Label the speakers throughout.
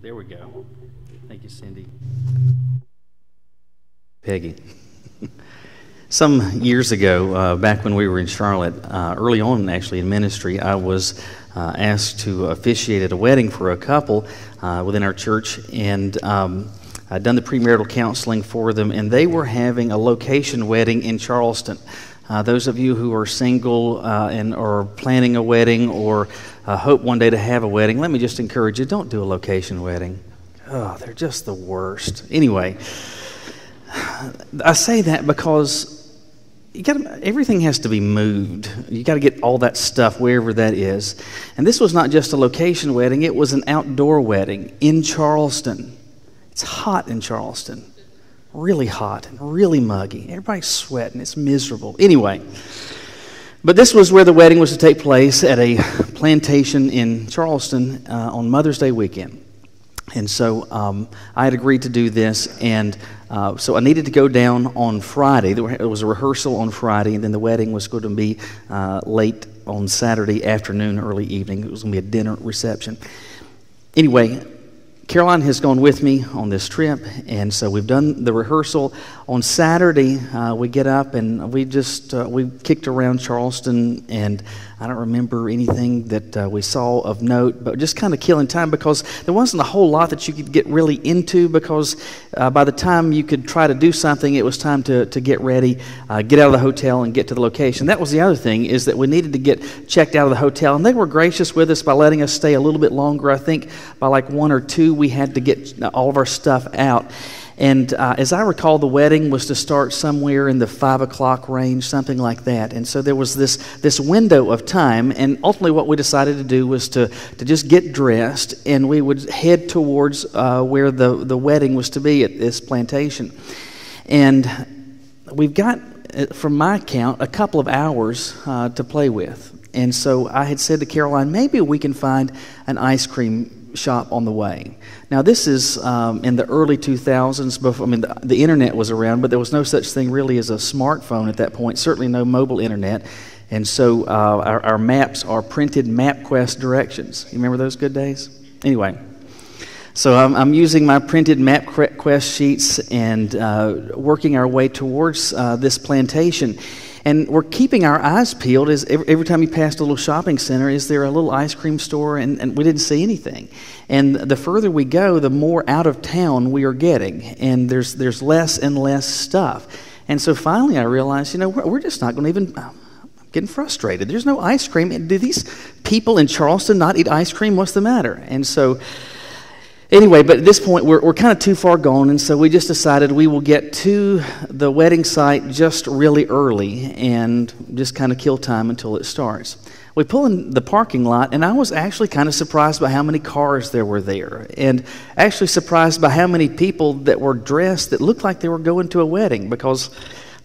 Speaker 1: There we go. Thank you, Cindy. Peggy. Some years ago, uh, back when we were in Charlotte, uh, early on actually in ministry, I was uh, asked to officiate at a wedding for a couple uh, within our church, and um, I'd done the premarital counseling for them, and they were having a location wedding in Charleston. Uh, those of you who are single uh, and are planning a wedding or hope one day to have a wedding, let me just encourage you: don't do a location wedding. Oh, they're just the worst. Anyway. I say that because you got everything has to be moved. You got to get all that stuff wherever that is. And this was not just a location wedding; it was an outdoor wedding in Charleston. It's hot in Charleston, really hot and really muggy. Everybody's sweating. It's miserable. Anyway. But this was where the wedding was to take place at a plantation in Charleston uh, on Mother's Day weekend. And so um, I had agreed to do this, and uh, so I needed to go down on Friday. There was a rehearsal on Friday, and then the wedding was going to be uh, late on Saturday afternoon, early evening. It was going to be a dinner reception. Anyway, Caroline has gone with me on this trip, and so we've done the rehearsal. On Saturday, uh, we get up and we just uh, we kicked around Charleston, and I don't remember anything that uh, we saw of note, but just kind of killing time because there wasn't a whole lot that you could get really into because uh, by the time you could try to do something, it was time to, to get ready, uh, get out of the hotel, and get to the location. That was the other thing is that we needed to get checked out of the hotel, and they were gracious with us by letting us stay a little bit longer. I think by like one or two, we had to get all of our stuff out. And uh, as I recall, the wedding was to start somewhere in the five o'clock range, something like that. And so there was this, this window of time. And ultimately, what we decided to do was to, to just get dressed, and we would head towards uh, where the, the wedding was to be at this plantation. And we've got, uh, from my count, a couple of hours uh, to play with. And so I had said to Caroline, maybe we can find an ice cream shop on the way. Now, this is um, in the early 2000s. Before, I mean, the, the, internet was around, but there was no such thing really as a smartphone at that point, certainly no mobile internet. And so uh, our, our, maps are printed MapQuest directions. You remember those good days? Anyway, so I'm, I'm using my printed MapQuest sheets and uh, working our way towards uh, this plantation. And we're keeping our eyes peeled as every, every time you passed a little shopping center, is there a little ice cream store? And, and we didn't see anything. And the further we go, the more out of town we are getting. And there's, there's less and less stuff. And so finally I realized, you know, we're, we're just not going to even. Uh, I'm getting frustrated. There's no ice cream. Do these people in Charleston not eat ice cream? What's the matter? And so Anyway, but at this point, we're, we're kind of too far gone, and so we just decided we will get to the wedding site just really early and just kind of kill time until it starts. We pull in the parking lot, and I was actually kind of surprised by how many cars there were there, and actually surprised by how many people that were dressed that looked like they were going to a wedding because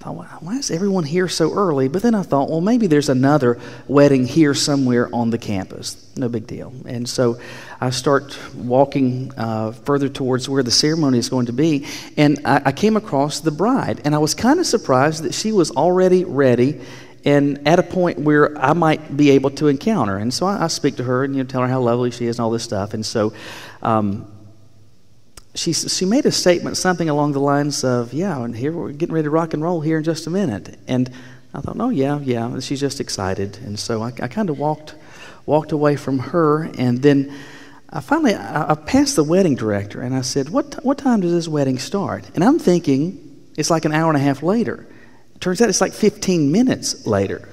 Speaker 1: thought, why is everyone here so early? But then I thought, well, maybe there's another wedding here somewhere on the campus. No big deal. And so I start walking uh, further towards where the ceremony is going to be, and I, I came across the bride, and I was kind of surprised that she was already ready and at a point where I might be able to encounter. And so I, I speak to her and you know, tell her how lovely she is and all this stuff. And so um, she, she made a statement, something along the lines of, Yeah, and here we're getting ready to rock and roll here in just a minute. And I thought, Oh, yeah, yeah. she's just excited. And so I, I kind of walked, walked away from her. And then I finally I, I passed the wedding director and I said, what, what time does this wedding start? And I'm thinking it's like an hour and a half later. It turns out it's like 15 minutes later.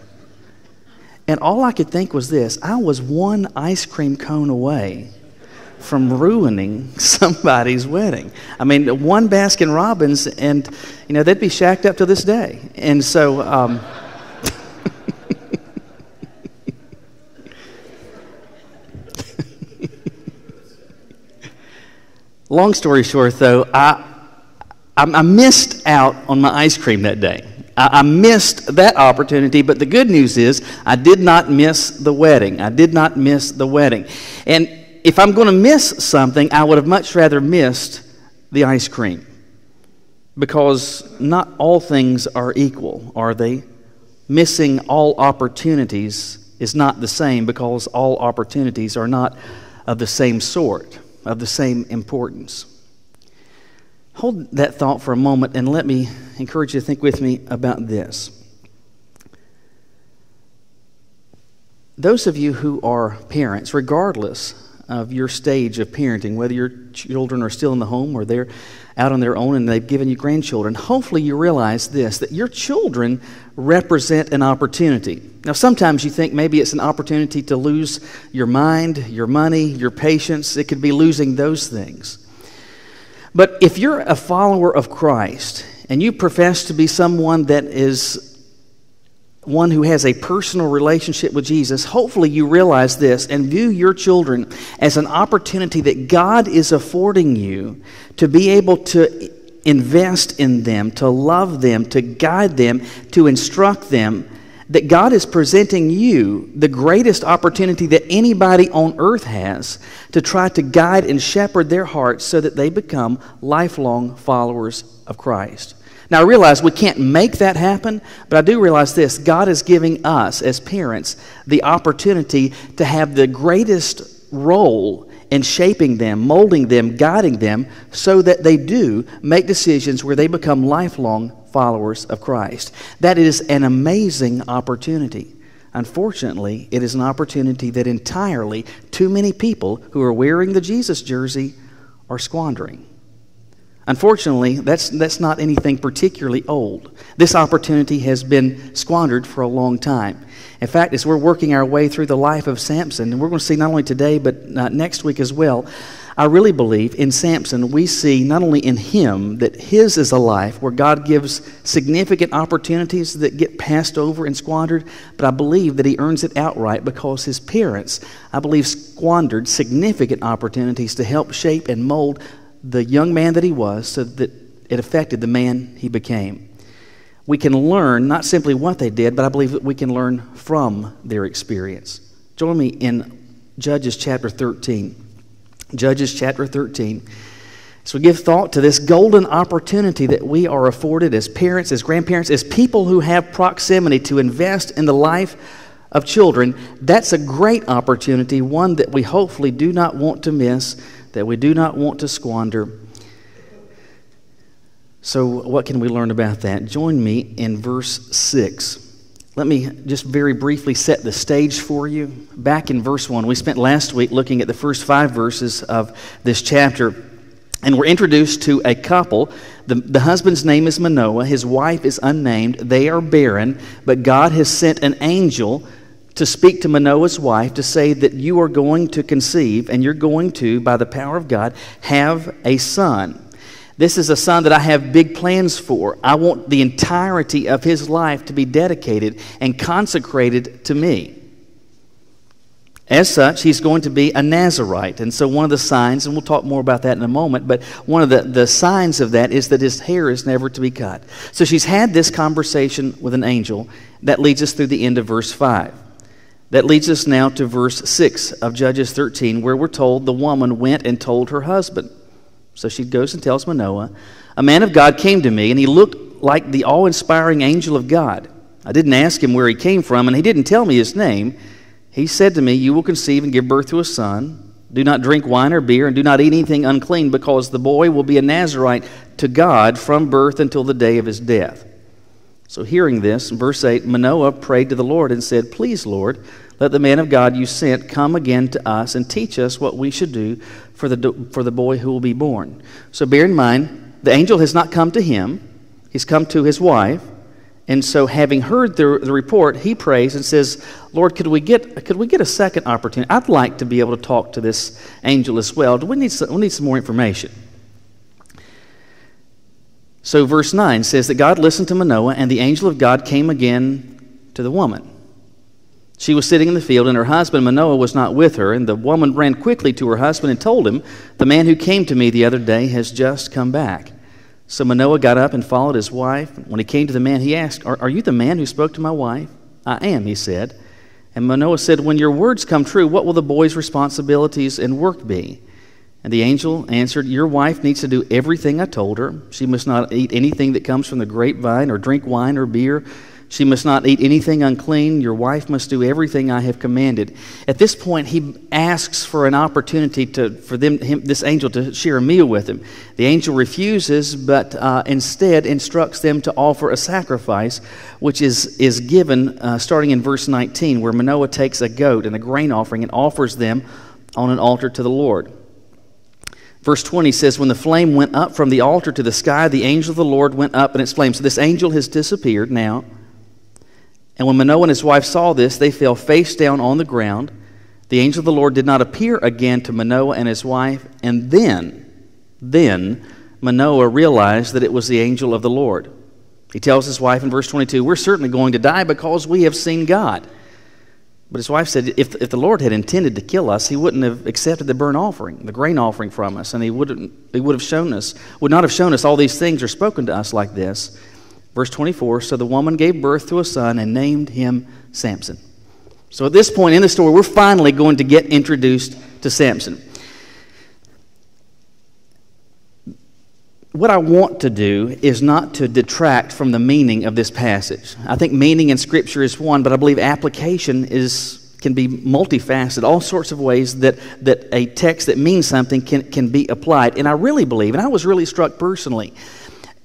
Speaker 1: And all I could think was this I was one ice cream cone away from ruining somebody's wedding. I mean, one Baskin Robbins, and you know they'd be shacked up to this day. And so. Um, long story short, though, I, I, missed out on my ice cream that day. I, I missed that opportunity, but the good news is I did not miss the wedding. I did not miss the wedding. And if I'm going to miss something, I would have much rather missed the ice cream. Because not all things are equal, are they? Missing all opportunities is not the same because all opportunities are not of the same sort. of the same importance. Hold that thought for a moment and let me encourage you to think with me about this. Those of you who are parents, regardless of your stage of parenting, whether your children are still in the home or they're out on their own and they've given you grandchildren, hopefully you realize this that your children represent an opportunity. Now, sometimes you think maybe it's an opportunity to lose your mind, your money, your patience. It could be losing those things. But if you're a follower of Christ and you profess to be someone that is one who has a personal relationship with Jesus, hopefully you realize this and view your children as an opportunity that God is affording you to be able to invest in them, to love them, to guide them, to instruct them. That God is presenting you the greatest opportunity that anybody on earth has to try to guide and shepherd their hearts so that they become lifelong followers of Christ. Now, I realize we can't make that happen, but I do realize this God is giving us, as parents, the opportunity to have the greatest role in shaping them, molding them, guiding them, so that they do make decisions where they become lifelong followers of Christ. That is an amazing opportunity. Unfortunately, it is an opportunity that entirely too many people who are wearing the Jesus jersey are squandering. Unfortunately, that's, that's not anything particularly old. This opportunity has been squandered for a long time. In fact, as we're working our way through the life of Samson, and we're going to see not only today, but uh, next week as well, I really believe in Samson, we see not only in him that his is a life where God gives significant opportunities that get passed over and squandered, but I believe that he earns it outright because his parents, I believe, squandered significant opportunities to help shape and mold the young man that he was so that it affected the man he became. We can learn not simply what they did, but I believe that we can learn from their experience. Join me in Judges chapter 13. Judges chapter 13. So we give thought to this golden opportunity that we are afforded as parents, as grandparents, as people who have proximity to invest in the life of children. That's a great opportunity, one that we hopefully do not want to miss that we do not want to squander. So, what can we learn about that? Join me in verse 6. Let me just very briefly set the stage for you. Back in verse 1, we spent last week looking at the first five verses of this chapter, and we're introduced to a couple. The, the husband's name is Manoah, his wife is unnamed. They are barren, but God has sent an angel to speak to Manoah's wife to say that you are going to conceive and you're going to, by the power of God, have a son. This is a son that I have big plans for. I want the entirety of his life to be dedicated and consecrated to me. As such, he's going to be a Nazarite. And so, one of the signs, and we'll talk more about that in a moment, but one of the, the signs of that is that his hair is never to be cut. So, she's had this conversation with an angel that leads us through the end of verse 5. That leads us now to verse 6 of Judges 13, where we're told the woman went and told her husband. So she goes and tells Manoah, A man of God came to me, and he looked like the awe inspiring angel of God. I didn't ask him where he came from, and he didn't tell me his name. He said to me, You will conceive and give birth to a son. Do not drink wine or beer, and do not eat anything unclean, because the boy will be a Nazarite to God from birth until the day of his death. So, hearing this, in verse 8, Manoah prayed to the Lord and said, Please, Lord, let the man of God you sent come again to us and teach us what we should do for the, for the boy who will be born. So, bear in mind, the angel has not come to him, he's come to his wife. And so, having heard the, the report, he prays and says, Lord, could we, get, could we get a second opportunity? I'd like to be able to talk to this angel as well. We need some, we need some more information? So, verse 9 says that God listened to Manoah, and the angel of God came again to the woman. She was sitting in the field, and her husband Manoah was not with her. And the woman ran quickly to her husband and told him, The man who came to me the other day has just come back. So Manoah got up and followed his wife. When he came to the man, he asked, Are, are you the man who spoke to my wife? I am, he said. And Manoah said, When your words come true, what will the boy's responsibilities and work be? And the angel answered, Your wife needs to do everything I told her. She must not eat anything that comes from the grapevine or drink wine or beer. She must not eat anything unclean. Your wife must do everything I have commanded. At this point, he asks for an opportunity to, for them, him, this angel to share a meal with him. The angel refuses, but uh, instead instructs them to offer a sacrifice, which is, is given uh, starting in verse 19, where Manoah takes a goat and a grain offering and offers them on an altar to the Lord. Verse 20 says, When the flame went up from the altar to the sky, the angel of the Lord went up in its flame. So this angel has disappeared now. And when Manoah and his wife saw this, they fell face down on the ground. The angel of the Lord did not appear again to Manoah and his wife. And then, then Manoah realized that it was the angel of the Lord. He tells his wife in verse 22, We're certainly going to die because we have seen God. But his wife said, if, if the Lord had intended to kill us, he wouldn't have accepted the burnt offering, the grain offering from us, and he, wouldn't, he would have shown us, would not have shown us all these things or spoken to us like this. Verse 24 So the woman gave birth to a son and named him Samson. So at this point in the story, we're finally going to get introduced to Samson. What I want to do is not to detract from the meaning of this passage. I think meaning in Scripture is one, but I believe application is can be multifaceted, all sorts of ways that, that a text that means something can, can be applied. And I really believe, and I was really struck personally,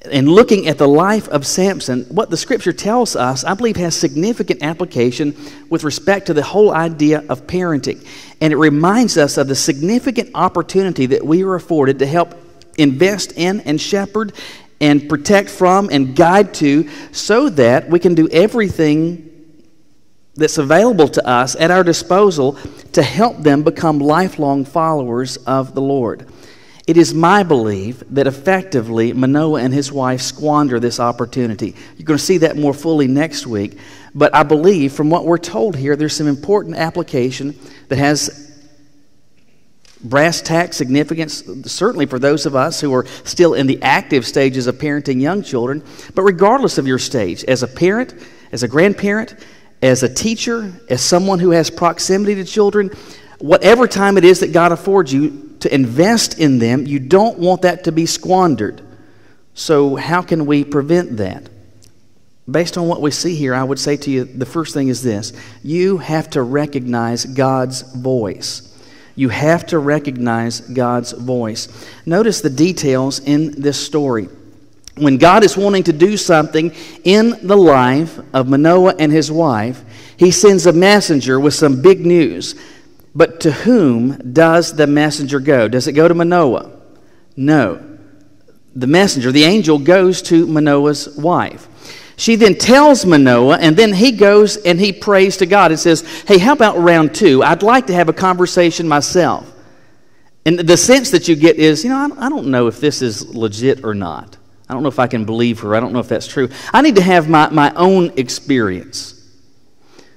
Speaker 1: and looking at the life of Samson, what the scripture tells us, I believe, has significant application with respect to the whole idea of parenting. And it reminds us of the significant opportunity that we are afforded to help invest in and shepherd and protect from and guide to so that we can do everything that's available to us at our disposal to help them become lifelong followers of the Lord. It is my belief that effectively Manoah and his wife squander this opportunity. You're going to see that more fully next week. But I believe from what we're told here, there's some important application that has brass tack significance, certainly for those of us who are still in the active stages of parenting young children. But regardless of your stage, as a parent, as a grandparent, as a teacher, as someone who has proximity to children, whatever time it is that God affords you, to invest in them. You don't want that to be squandered. So, how can we prevent that? Based on what we see here, I would say to you the first thing is this you have to recognize God's voice. You have to recognize God's voice. Notice the details in this story. When God is wanting to do something in the life of Manoah and his wife, he sends a messenger with some big news. But to whom does the messenger go? Does it go to Manoah? No. The messenger, the angel, goes to Manoah's wife. She then tells Manoah, and then he goes and he prays to God and says, Hey, how about round two? I'd like to have a conversation myself. And the sense that you get is, you know, I don't know if this is legit or not. I don't know if I can believe her. I don't know if that's true. I need to have my, my own experience.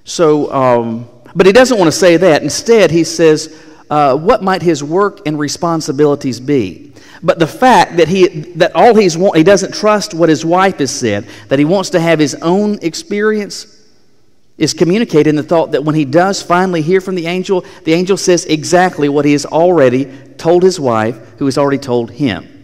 Speaker 1: So, um, but he doesn't want to say that. Instead, he says, uh, What might his work and responsibilities be? But the fact that, he, that all he's want, he doesn't trust what his wife has said, that he wants to have his own experience, is communicated in the thought that when he does finally hear from the angel, the angel says exactly what he has already told his wife, who has already told him.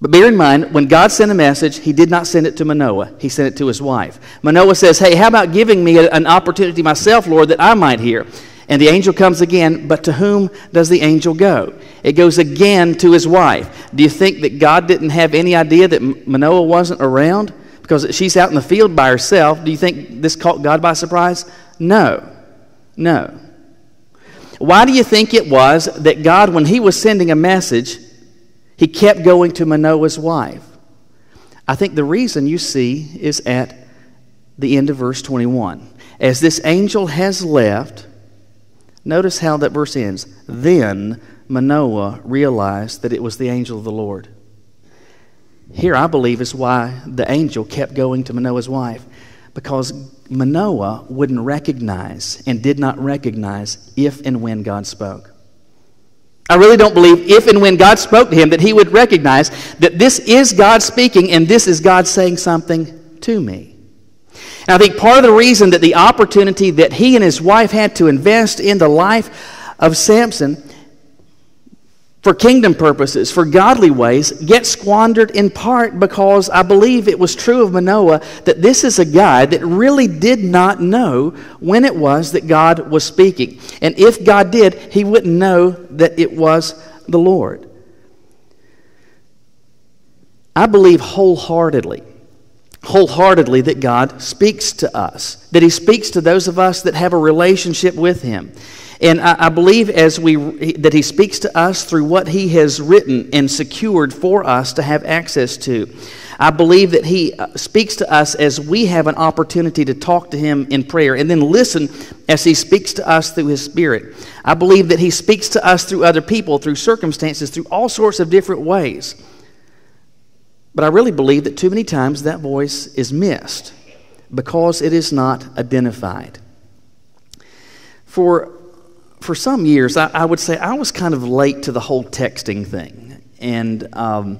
Speaker 1: But bear in mind, when God sent a message, he did not send it to Manoah. He sent it to his wife. Manoah says, Hey, how about giving me an opportunity myself, Lord, that I might hear? And the angel comes again, but to whom does the angel go? It goes again to his wife. Do you think that God didn't have any idea that Manoah wasn't around? Because she's out in the field by herself. Do you think this caught God by surprise? No. No. Why do you think it was that God, when he was sending a message, he kept going to Manoah's wife. I think the reason you see is at the end of verse 21. As this angel has left, notice how that verse ends. Then Manoah realized that it was the angel of the Lord. Here, I believe, is why the angel kept going to Manoah's wife. Because Manoah wouldn't recognize and did not recognize if and when God spoke. I really don't believe if and when God spoke to him that he would recognize that this is God speaking and this is God saying something to me. And I think part of the reason that the opportunity that he and his wife had to invest in the life of Samson for kingdom purposes, for godly ways, get squandered in part because I believe it was true of Manoah that this is a guy that really did not know when it was that God was speaking. And if God did, he wouldn't know that it was the Lord. I believe wholeheartedly, wholeheartedly that God speaks to us, that he speaks to those of us that have a relationship with him. And I, I, believe as we that he speaks to us through what he has written and secured for us to have access to. I believe that he uh, speaks to us as we have an opportunity to talk to him in prayer and then listen as he speaks to us through his spirit. I believe that he speaks to us through other people, through circumstances, through all sorts of different ways. But I really believe that too many times that voice is missed because it is not identified. For for some years, I, I, would say I was kind of late to the whole texting thing. And um,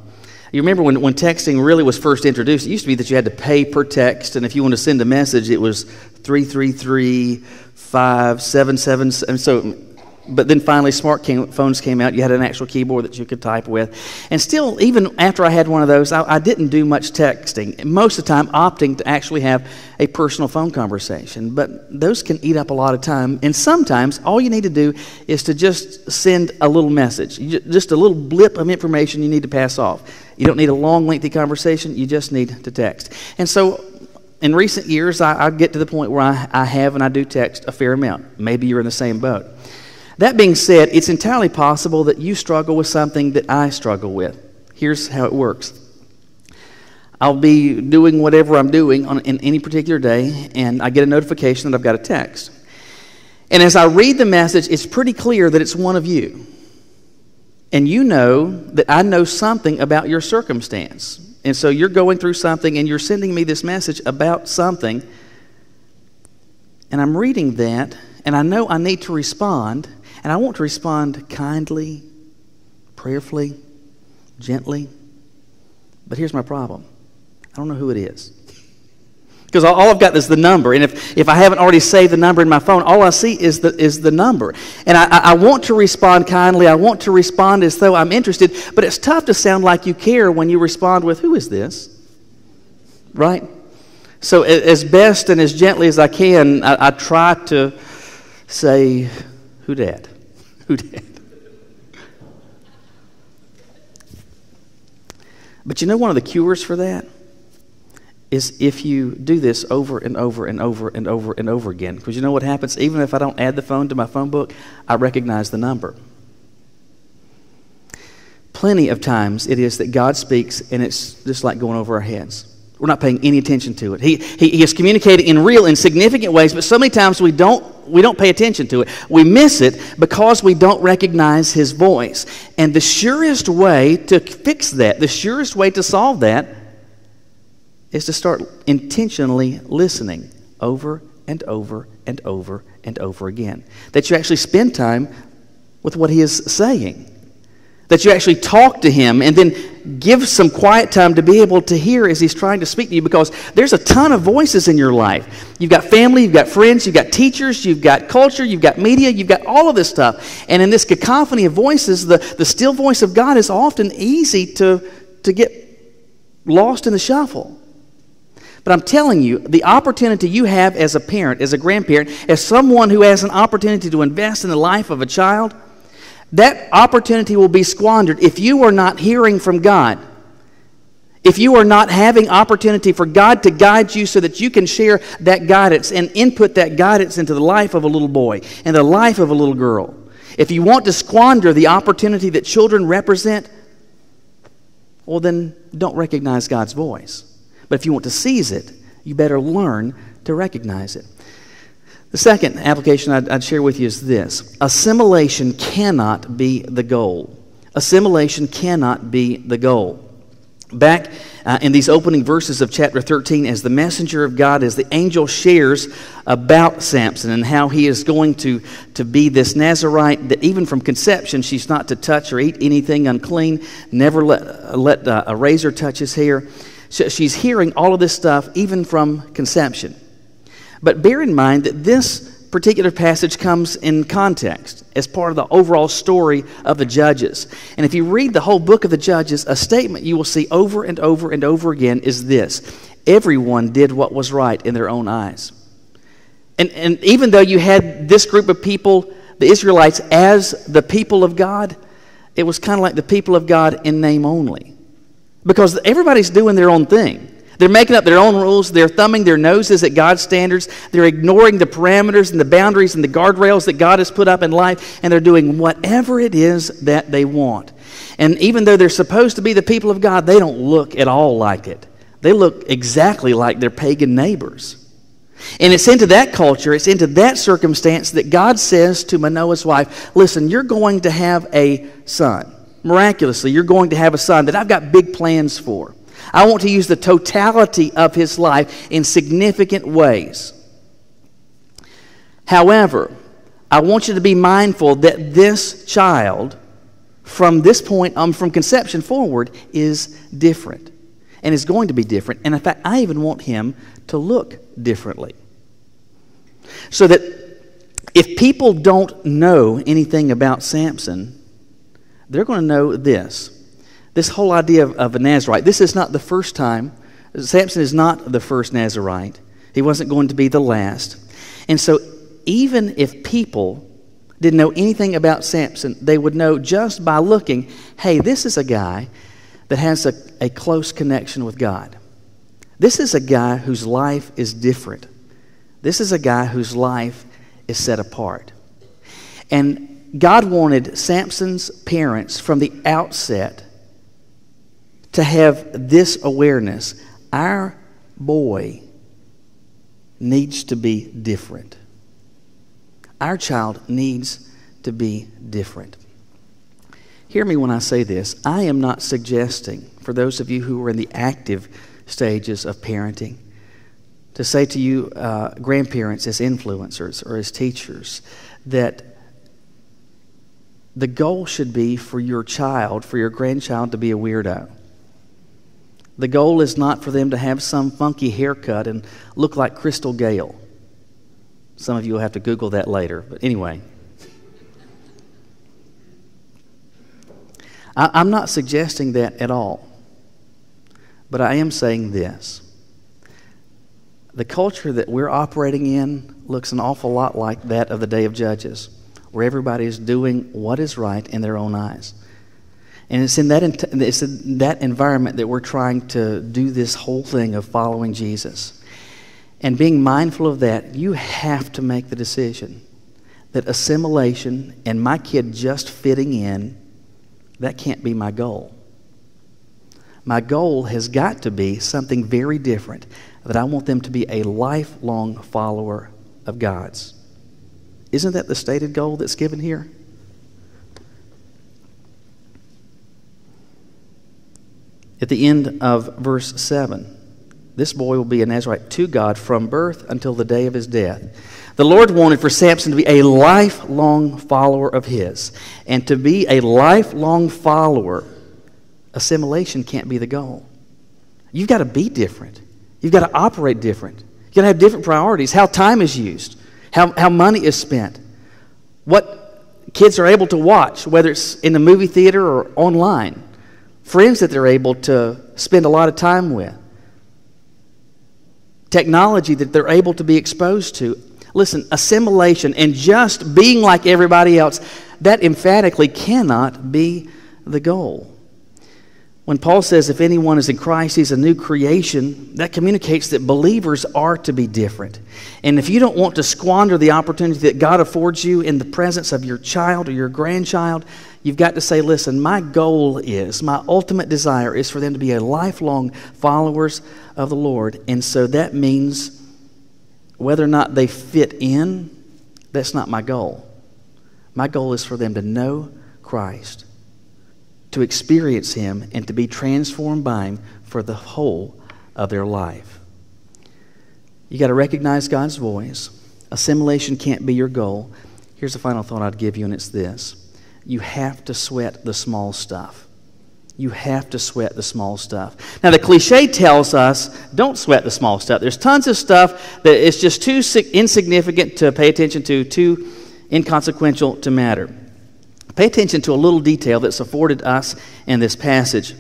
Speaker 1: you remember when, when texting really was first introduced, it used to be that you had to pay per text, and if you want to send a message, it was 333 577. And so but then finally smartphones came out. You had an actual keyboard that you could type with. And still even after i had one of those I, I, didn't do much texting. Most of the time opting to actually have a personal phone conversation. But those can eat up a lot of time. And sometimes all you need to do is to just send a little message. Just a little blip of information you need to pass off. You don't need a long lengthy conversation. You just need to text. And so in recent years i, I get to the point where I, I have and i do text a fair amount. Maybe you're in the same boat that being said, it's entirely possible that you struggle with something that I struggle with. Here's how it works I'll be doing whatever I'm doing on, in any particular day, and I get a notification that I've got a text. And as I read the message, it's pretty clear that it's one of you. And you know that I know something about your circumstance. And so you're going through something and you're sending me this message about something. And I'm reading that, and I know I need to respond. And I want to respond kindly, prayerfully, gently. But here's my problem I don't know who it is. Because all I've got is the number. And if, if I haven't already saved the number in my phone, all I see is the, is the number. And I, I want to respond kindly. I want to respond as though I'm interested. But it's tough to sound like you care when you respond with, Who is this? Right? So, as best and as gently as I can, I, I try to say, Who dat? Who did? But you know, one of the cures for that is if you do this over and over and over and over and over again. Because you know what happens? Even if I don't add the phone to my phone book, I recognize the number. Plenty of times it is that God speaks and it's just like going over our heads. We're not paying any attention to it. He, he, he is communicating in real and significant ways, but so many times we don't, we don't pay attention to it. We miss it because we don't recognize his voice. And the surest way to fix that, the surest way to solve that, is to start intentionally listening over and over and over and over again. That you actually spend time with what he is saying. That you actually talk to him and then give some quiet time to be able to hear as he's trying to speak to you because there's a ton of voices in your life. You've got family, you've got friends, you've got teachers, you've got culture, you've got media, you've got all of this stuff. And in this cacophony of voices, the, the still voice of God is often easy to, to get lost in the shuffle. But I'm telling you, the opportunity you have as a parent, as a grandparent, as someone who has an opportunity to invest in the life of a child, that opportunity will be squandered if you are not hearing from God. If you are not having opportunity for God to guide you so that you can share that guidance and input that guidance into the life of a little boy and the life of a little girl. If you want to squander the opportunity that children represent, well, then don't recognize God's voice. But if you want to seize it, you better learn to recognize it. The second application I'd, I'd, share with you is this assimilation cannot be the goal. Assimilation cannot be the goal. Back uh, in these opening verses of chapter 13, as the messenger of God, as the angel shares about Samson and how he is going to, to be this Nazarite, that even from conception, she's not to touch or eat anything unclean, never let, let uh, a razor touch his hair. So she's hearing all of this stuff even from conception. But bear in mind that this particular passage comes in context as part of the overall story of the Judges. And if you read the whole book of the Judges, a statement you will see over and over and over again is this everyone did what was right in their own eyes. And, and even though you had this group of people, the Israelites, as the people of God, it was kind of like the people of God in name only. Because everybody's doing their own thing. They're making up their own rules. They're thumbing their noses at God's standards. They're ignoring the parameters and the boundaries and the guardrails that God has put up in life, and they're doing whatever it is that they want. And even though they're supposed to be the people of God, they don't look at all like it. They look exactly like their pagan neighbors. And it's into that culture, it's into that circumstance that God says to Manoah's wife, Listen, you're going to have a son. Miraculously, you're going to have a son that I've got big plans for. I want to use the totality of his life in significant ways. However, I want you to be mindful that this child, from this point, um, from conception forward, is different and is going to be different. And in fact, I even want him to look differently. So that if people don't know anything about Samson, they're going to know this this whole idea of, of a Nazarite, this is not the first time. Samson is not the first Nazarite. He wasn't going to be the last. And so, even if people didn't know anything about Samson, they would know just by looking hey, this is a guy that has a, a close connection with God. This is a guy whose life is different. This is a guy whose life is set apart. And God wanted Samson's parents from the outset to have this awareness. Our boy needs to be different. Our child needs to be different. Hear me when I say this. I am not suggesting, for those of you who are in the active stages of parenting, to say to you, uh, grandparents, as influencers or as teachers, that the goal should be for your child, for your grandchild to be a weirdo. The goal is not for them to have some funky haircut and look like Crystal Gayle. Some of you will have to Google that later. But anyway, I, am not suggesting that at all. But I am saying this the culture that we're operating in looks an awful lot like that of the day of Judges, where everybody is doing what is right in their own eyes. And it's in, that, it's in that environment that we're trying to do this whole thing of following Jesus. And being mindful of that, you have to make the decision that assimilation and my kid just fitting in, that can't be my goal. My goal has got to be something very different, that I want them to be a lifelong follower of God's. Isn't that the stated goal that's given here? At the end of verse 7. This boy will be a Nazarite to God from birth until the day of his death. The Lord wanted for Samson to be a lifelong follower of his. And to be a lifelong follower, assimilation can't be the goal. You've got to be different. You've got to operate different. You've got to have different priorities. How time is used, how, how money is spent, what kids are able to watch, whether it's in the movie theater or online friends that they're able to spend a lot of time with, technology that they're able to be exposed to. Listen, assimilation and just being like everybody else, that emphatically cannot be the goal. When Paul says, if anyone is in Christ, he's a new creation, that communicates that believers are to be different. And if you don't want to squander the opportunity that God affords you in the presence of your child or your grandchild, you've got to say, listen, my goal is, my ultimate desire is for them to be a lifelong followers of the Lord. And so that means whether or not they fit in, that's not my goal. My goal is for them to know Christ to experience Him and to be transformed by Him for the whole of their life. You got to recognize God's voice. Assimilation can't be your goal. Here's the final thought I'd give you, and it's this you have to sweat the small stuff. You have to sweat the small stuff. Now, the cliche tells us don't sweat the small stuff. There's tons of stuff that is just too insignificant to pay attention to, too inconsequential to matter. Pay attention to a little detail that's afforded us in this passage.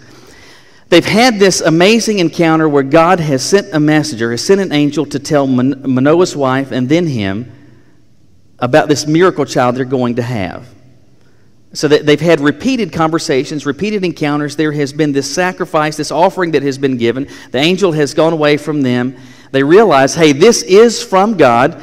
Speaker 1: They've had this amazing encounter where God has sent a messenger, has sent an angel to tell Manoah's wife and then him about this miracle child they're going to have. So that they've had repeated conversations, repeated encounters. There has been this sacrifice, this offering that has been given. The angel has gone away from them. They realize, hey, this is from God.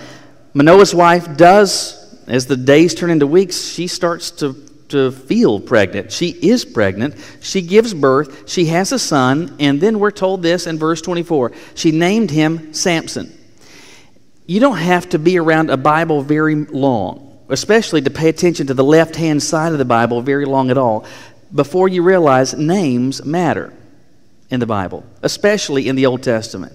Speaker 1: Manoah's wife does, as the days turn into weeks, she starts to, to feel pregnant. She is pregnant. She gives birth. She has a son. And then we're told this in verse 24 she named him Samson. You don't have to be around a Bible very long especially to pay attention to the left hand side of the Bible very long at all, before you realize names matter in the Bible, especially in the Old Testament.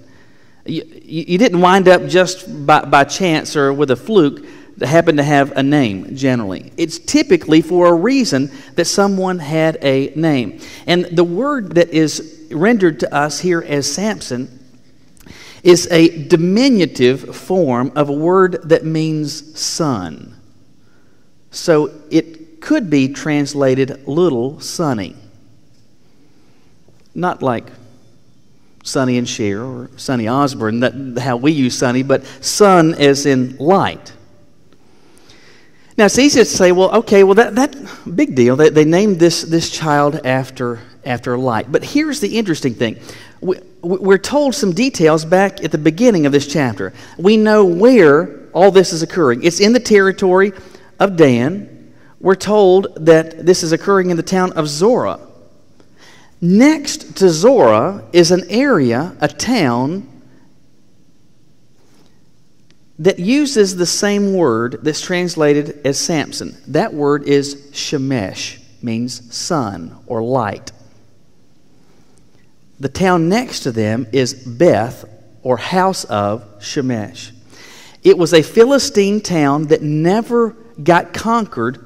Speaker 1: You, you didn't wind up just by, by chance or with a fluke that happened to have a name, generally. It's typically for a reason that someone had a name. And the word that is rendered to us here as Samson is a diminutive form of a word that means son. So it could be translated little Sonny. Not like Sonny and Cher or Sonny Osborne, that how we use Sonny, but sun as in light. Now it's easy to say, well, okay, well that, that big deal. They, they named this, this child after after light. But here's the interesting thing. We, we're told some details back at the beginning of this chapter. We know where all this is occurring. It's in the territory of Dan, we're told that this is occurring in the town of Zorah. Next to Zorah is an area, a town, that uses the same word that's translated as Samson. That word is Shemesh, means sun or light. The town next to them is Beth, or house of Shemesh. It was a Philistine town that never got conquered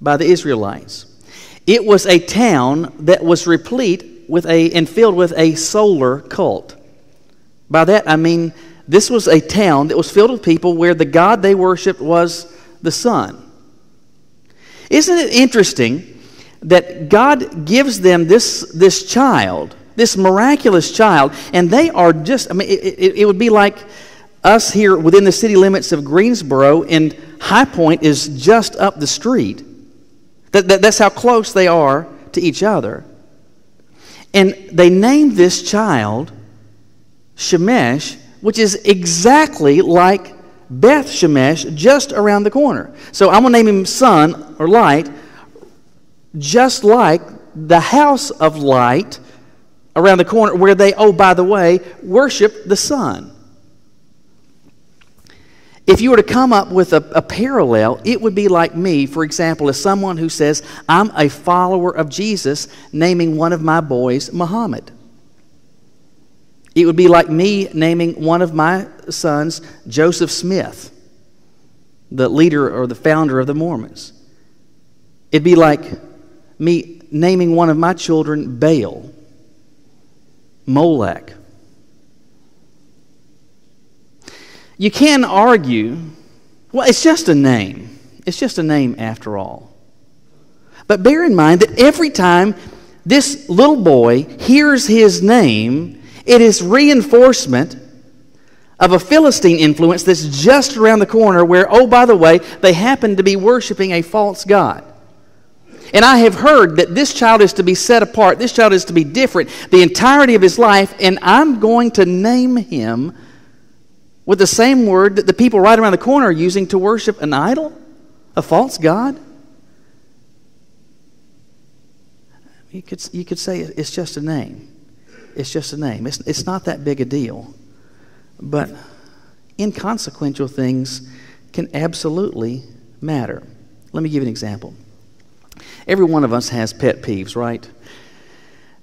Speaker 1: by the Israelites. It was a town that was replete with a and filled with a solar cult. By that I mean this was a town that was filled with people where the God they worshiped was the sun. Isn't it interesting that God gives them this, this child, this miraculous child, and they are just, I mean, it, it, it would be like us here within the city limits of Greensboro, and High Point is just up the street. That, that, that's how close they are to each other. And they named this child Shemesh, which is exactly like Beth Shemesh, just around the corner. So I'm going to name him Sun or Light, just like the house of light around the corner where they, oh, by the way, worship the sun. If you were to come up with a, a, parallel, it would be like me, for example, as someone who says, I'm a follower of Jesus, naming one of my boys Muhammad. It would be like me naming one of my sons Joseph Smith, the leader or the founder of the Mormons. It'd be like me naming one of my children Baal, Molech, You can argue, well, it's just a name. It's just a name after all. But bear in mind that every time this little boy hears his name, it is reinforcement of a Philistine influence that's just around the corner where, oh, by the way, they happen to be worshiping a false God. And I have heard that this child is to be set apart, this child is to be different the entirety of his life, and I'm going to name him with the same word that the people right around the corner are using to worship an idol, a false God? You could, you could say it's just a name. It's just a name. It's, it's not that big a deal. But inconsequential things can absolutely matter. Let me give you an example. Every one of us has pet peeves, right?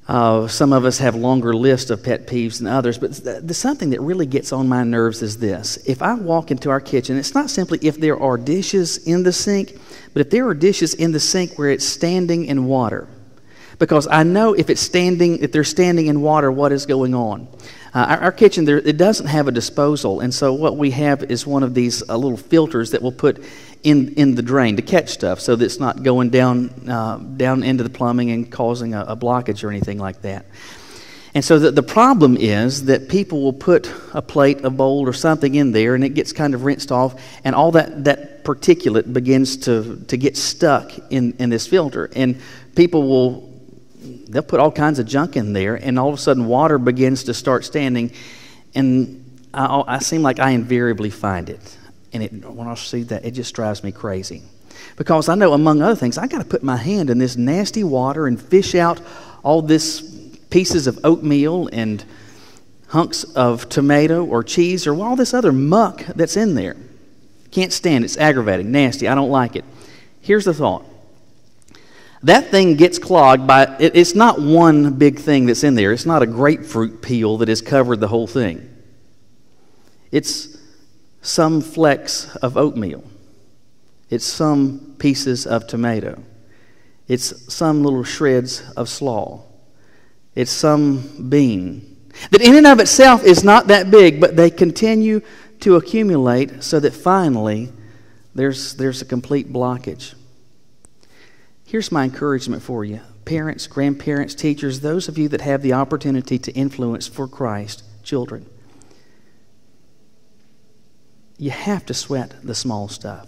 Speaker 1: Uh, some of us have longer lists of pet peeves than others, but the, the, something that really gets on my nerves is this. If I walk into our kitchen, it's not simply if there are dishes in the sink, but if there are dishes in the sink where it's standing in water. because I know if it's standing, if they're standing in water, what is going on. Uh, our, our, kitchen, there, it doesn't have a disposal, and so what we have is one of these uh, little filters that we'll put in, in the drain to catch stuff so that it's not going down, uh, down into the plumbing and causing a, a blockage or anything like that. And so the, the problem is that people will put a plate, a bowl, or something in there, and it gets kind of rinsed off, and all that, that particulate begins to, to get stuck in, in this filter. And people will, they'll put all kinds of junk in there, and all of a sudden water begins to start standing. And I, I seem like I invariably find it. And it, when I see that, it just drives me crazy. Because I know, among other things, I got to put my hand in this nasty water and fish out all this pieces of oatmeal and hunks of tomato or cheese or all this other muck that's in there. Can't stand it. It's aggravating, nasty. I don't like it. Here's the thought that thing gets clogged by it, it's not one big thing that's in there. It's not a grapefruit peel that has covered the whole thing. It's some flecks of oatmeal. It's some pieces of tomato. It's some little shreds of slaw. It's some being that in and of itself is not that big, but they continue to accumulate so that finally there's, there's a complete blockage. Here's my encouragement for you parents, grandparents, teachers, those of you that have the opportunity to influence for Christ, children. You have to sweat the small stuff.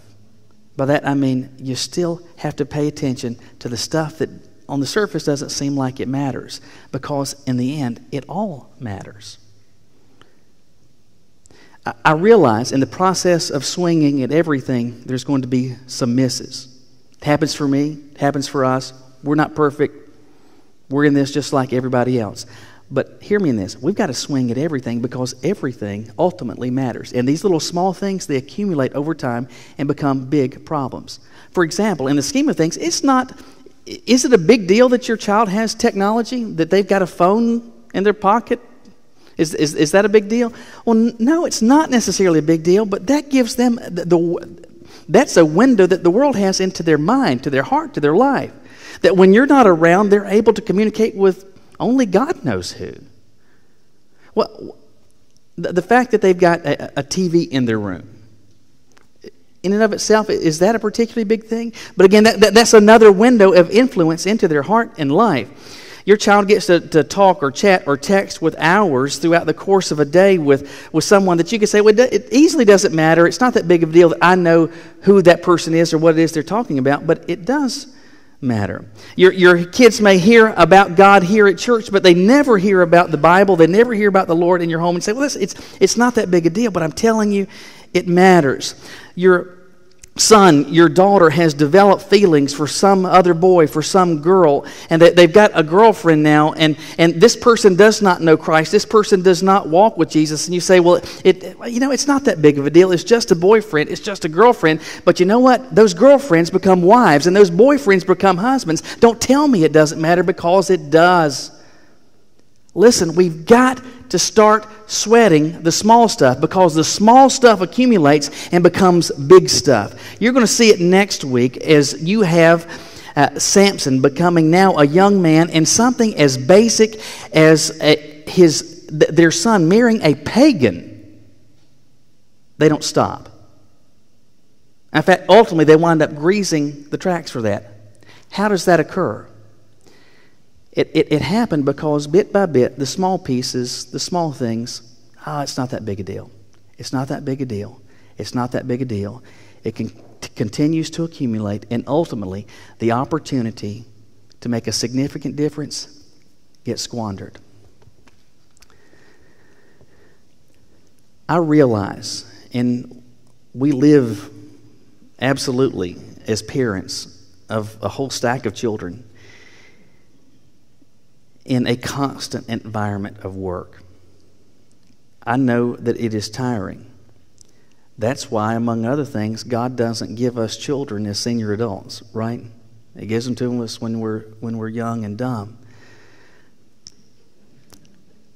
Speaker 1: By that I mean you still have to pay attention to the stuff that on the surface doesn't seem like it matters because in the end, it all matters. I realize in the process of swinging at everything, there's going to be some misses. It happens for me, it happens for us. We're not perfect. We're in this just like everybody else. But hear me in this. We've got to swing at everything because everything ultimately matters. And these little small things, they accumulate over time and become big problems. For example, in the scheme of things, it's not is it a big deal that your child has technology, that they've got a phone in their pocket? Is, is, is that a big deal? Well, no, it's not necessarily a big deal, but that gives them the, the, that's a window that the world has into their mind, to their heart, to their life. That when you're not around, they're able to communicate with only God knows who. Well, the, fact that they've got a, a TV in their room, in and of itself, is that a particularly big thing? But again, that, that, that's another window of influence into their heart and life. Your child gets to, to talk or chat or text with hours throughout the course of a day with, with someone that you can say, well, it easily doesn't matter. It's not that big of a deal that I know who that person is or what it is they're talking about, but it does matter. Your, your kids may hear about God here at church, but they never hear about the Bible. They never hear about the Lord in your home and say, well, it's, it's, it's not that big a deal, but I'm telling you, it matters. Your son, your daughter has developed feelings for some other boy, for some girl, and that they've got a girlfriend now, and, and this person does not know Christ, this person does not walk with Jesus, and you say, well, it, you know, it's not that big of a deal. It's just a boyfriend, it's just a girlfriend. But you know what? Those girlfriends become wives, and those boyfriends become husbands. Don't tell me it doesn't matter because it does. Listen, we've got to start sweating the small stuff because the small stuff accumulates and becomes big stuff. You're going to see it next week as you have uh, Samson becoming now a young man and something as basic as a, his, th- their son marrying a pagan. They don't stop. In fact, ultimately, they wind up greasing the tracks for that. How does that occur? It, it, it happened because bit by bit, the small pieces, the small things, ah, it's not that big a deal. It's not that big a deal. It's not that big a deal. It can, t- continues to accumulate, and ultimately, the opportunity to make a significant difference gets squandered. I realize, and we live absolutely as parents of a whole stack of children in a constant environment of work. I know that it is tiring. That's why, among other things, God doesn't give us children as senior adults, right? He gives them to us when we're, when we're young and dumb.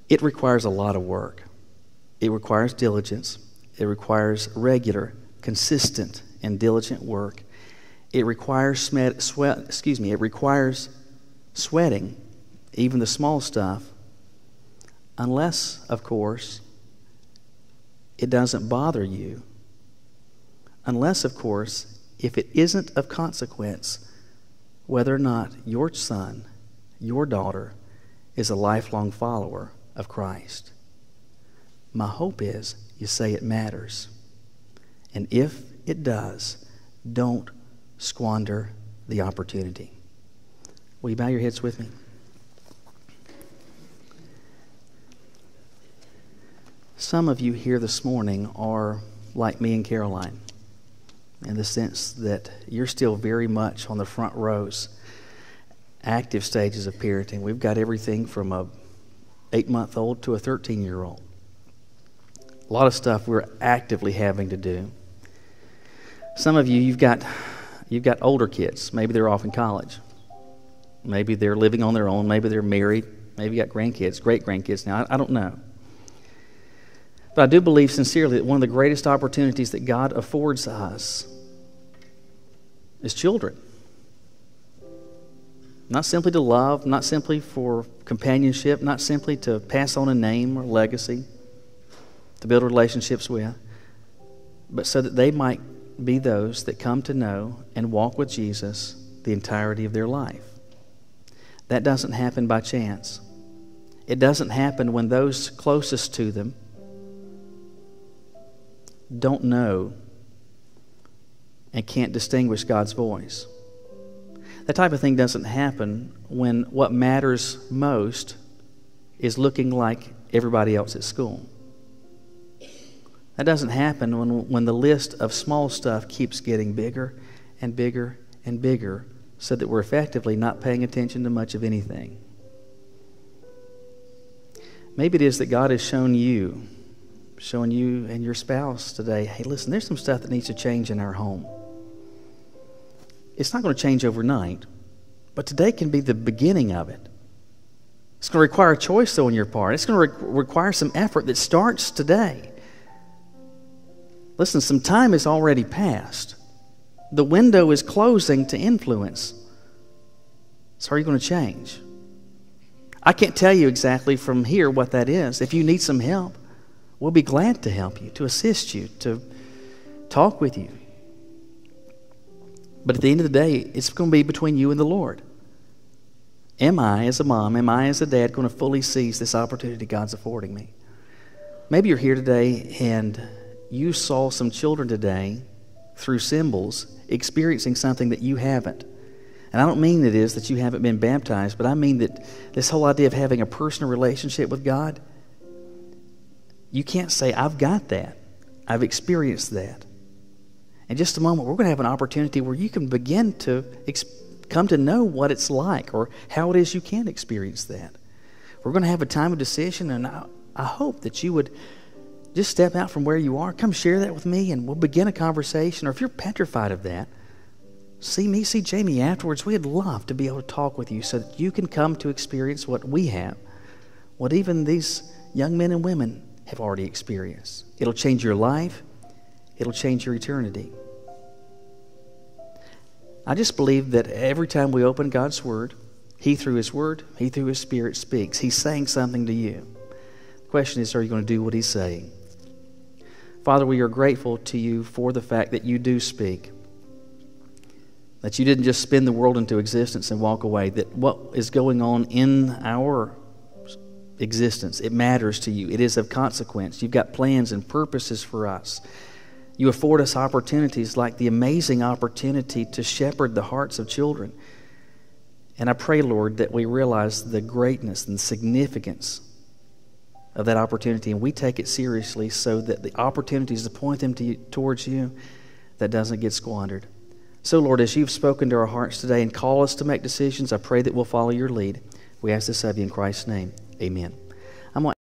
Speaker 1: It requires a lot of work. It requires diligence. It requires regular, consistent, and diligent work. It requires sweat, excuse me, it requires sweating, even the small stuff, unless, of course, it doesn't bother you. Unless, of course, if it isn't of consequence, whether or not your son, your daughter, is a lifelong follower of Christ. My hope is you say it matters. And if it does, don't squander the opportunity. Will you bow your heads with me? Some of you here this morning are like me and Caroline in the sense that you're still very much on the front rows, active stages of parenting. We've got everything from a eight month old to a 13 year old. A lot of stuff we're actively having to do. Some of you, you've got, you've got older kids. Maybe they're off in college. Maybe they're living on their own. Maybe they're married. Maybe you got grandkids, great grandkids now. I, I don't know. But I do believe sincerely that one of the greatest opportunities that God affords us is children. Not simply to love, not simply for companionship, not simply to pass on a name or legacy, to build relationships with, but so that they might be those that come to know and walk with Jesus the entirety of their life. That doesn't happen by chance. It doesn't happen when those closest to them don't know and can't distinguish God's voice. That type of thing doesn't happen when what matters most is looking like everybody else at school. That doesn't happen when, when the list of small stuff keeps getting bigger and bigger and bigger so that we're effectively not paying attention to much of anything. Maybe it is that God has shown you, showing you and your spouse today, hey, listen, there's some stuff that needs to change in our home. It's not going to change overnight, but today can be the beginning of it. It's going to require a choice, though, on your part. It's going to re- require some effort that starts today. Listen, some time has already passed. The window is closing to influence. So, are you going to change? I can't tell you exactly from here what that is. If you need some help, we'll be glad to help you, to assist you, to talk with you. But at the end of the day, it's going to be between you and the Lord. Am I, as a mom, am I, as a dad, going to fully seize this opportunity God's affording me? Maybe you're here today and you saw some children today through symbols experiencing something that you haven't. And I don't mean it is that you haven't been baptized, but I mean that this whole idea of having a personal relationship with God, you can't say, I've got that. I've experienced that. In just a moment, we're going to have an opportunity where you can begin to come to know what it's like or how it is you can experience that. We're going to have a time of decision, and I, I hope that you would just step out from where you are, come share that with me, and we'll begin a conversation. Or if you're petrified of that, see me, see Jamie afterwards. We'd love to be able to talk with you so that you can come to experience what we have, what even these young men and women have already experienced. It'll change your life, it'll change your eternity. I just believe that every time we open God's Word, He, through His Word, He, through His Spirit, speaks. He's saying something to you. The question is, are you going to do what He's saying? Father, we are grateful to you for the fact that you do speak. That you didn't just spin the world into existence and walk away. That what is going on in our existence, it matters to you. It is of consequence. You've got plans and purposes for us. You afford us opportunities like the amazing opportunity to shepherd the hearts of children. And I pray, Lord, that we realize the greatness and significance of that opportunity and we take it seriously so that the opportunities to point them to you, towards you that doesn't get squandered. So, Lord, as you've spoken to our hearts today and call us to make decisions, I pray that we'll follow your lead. We ask this of you in Christ's name. Amen.